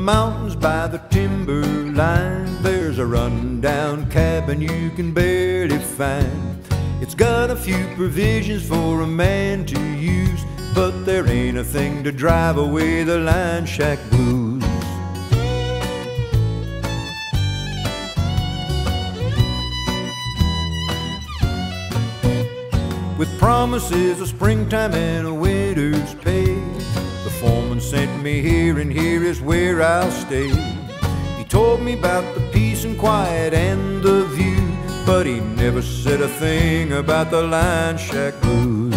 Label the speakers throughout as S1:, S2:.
S1: mountains by the timber line, there's a rundown cabin you can barely find. It's got a few provisions for a man to use, but there ain't a thing to drive away the line shack blues. With promises of springtime and a winter's pay, me here, and here is where I'll stay. He told me about the peace and quiet and the view, but he never said a thing about the line shack blues.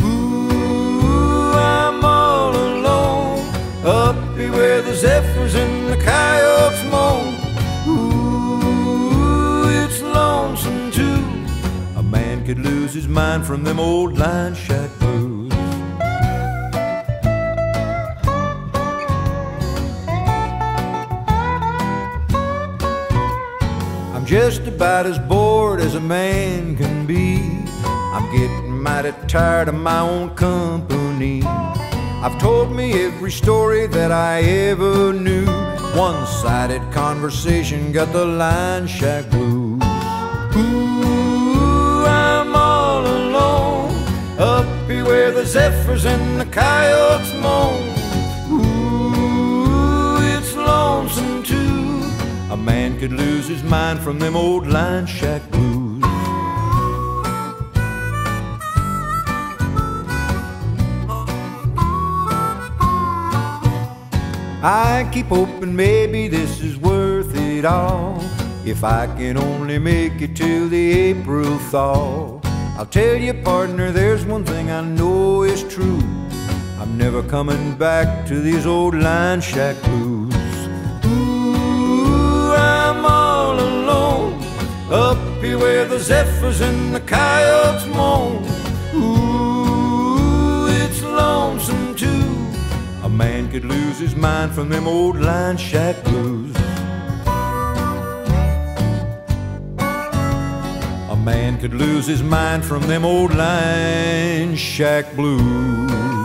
S1: Ooh, I'm all alone, up here where the zephyrs and the coyotes moan. Ooh, it's lonesome too. A man could lose his mind from them old line shack blues. Just about as bored as a man can be. I'm getting mighty tired of my own company. I've told me every story that I ever knew. One sided conversation got the line shack blues. Ooh, I'm all alone. Up here where the zephyrs and the coyotes man could lose his mind from them old line shack blues. I keep hoping maybe this is worth it all. If I can only make it till the April thaw. I'll tell you, partner, there's one thing I know is true. I'm never coming back to these old line shack blues. Where the zephyrs and the coyotes moan. Ooh, it's lonesome too. A man could lose his mind from them old line shack blues. A man could lose his mind from them old line shack blues.